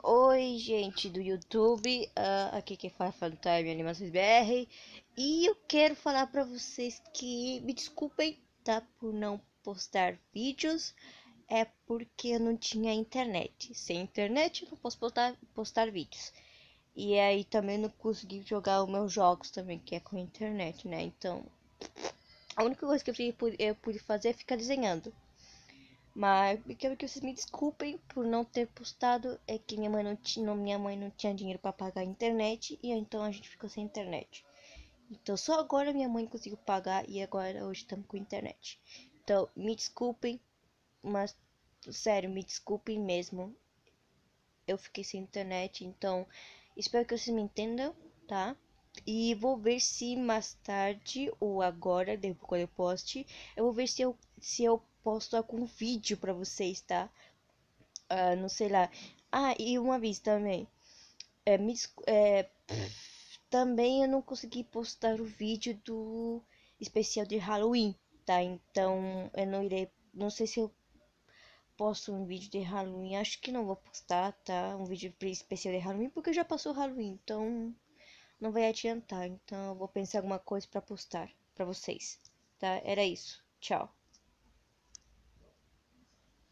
Oi, gente do YouTube, uh, aqui quem fala é Funtime Animações BR e eu quero falar para vocês que me desculpem, tá, por não postar vídeos, é porque eu não tinha internet. Sem internet eu não posso postar, postar vídeos. E aí também não consegui jogar os meus jogos também, que é com internet, né? Então, a única coisa que eu pude, eu pude fazer é ficar desenhando. Mas eu quero que vocês me desculpem por não ter postado. É que minha mãe não tinha, minha mãe não tinha dinheiro para pagar a internet e então a gente ficou sem internet. Então só agora minha mãe conseguiu pagar e agora hoje estamos com internet. Então me desculpem, mas sério, me desculpem mesmo. Eu fiquei sem internet, então espero que vocês me entendam, tá? E vou ver se mais tarde ou agora, depois quando eu poste, eu vou ver se eu, se eu posto algum vídeo para vocês, tá? Uh, não sei lá. Ah, e uma vez também. É, me, é, também eu não consegui postar o vídeo do especial de Halloween, tá? Então eu não irei. Não sei se eu posto um vídeo de Halloween. Acho que não vou postar, tá? Um vídeo especial de Halloween, porque já passou Halloween. Então não vai adiantar. Então eu vou pensar alguma coisa para postar para vocês, tá? Era isso. Tchau.